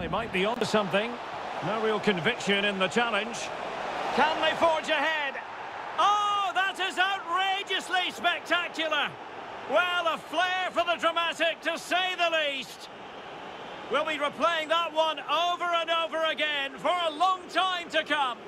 They might be onto something. No real conviction in the challenge. Can they forge ahead? Oh, that is outrageously spectacular. Well, a flair for the dramatic, to say the least. We'll be replaying that one over and over again for a long time to come.